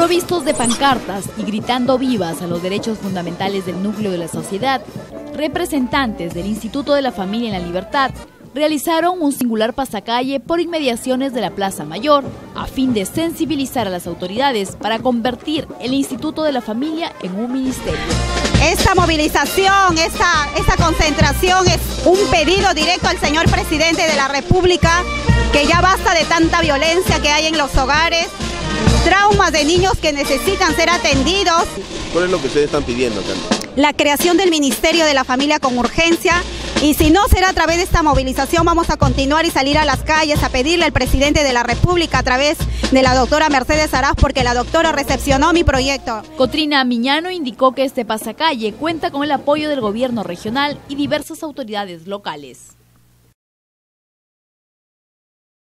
Provistos de pancartas y gritando vivas a los derechos fundamentales del núcleo de la sociedad, representantes del Instituto de la Familia en la Libertad realizaron un singular pasacalle por inmediaciones de la Plaza Mayor a fin de sensibilizar a las autoridades para convertir el Instituto de la Familia en un ministerio. Esta movilización, esta, esta concentración es un pedido directo al señor presidente de la República que ya basta de tanta violencia que hay en los hogares, traumas de niños que necesitan ser atendidos. ¿Cuál es lo que ustedes están pidiendo, La creación del Ministerio de la Familia con urgencia y si no será a través de esta movilización, vamos a continuar y salir a las calles a pedirle al presidente de la República a través de la doctora Mercedes Araz, porque la doctora recepcionó mi proyecto. Cotrina Miñano indicó que este pasacalle cuenta con el apoyo del gobierno regional y diversas autoridades locales.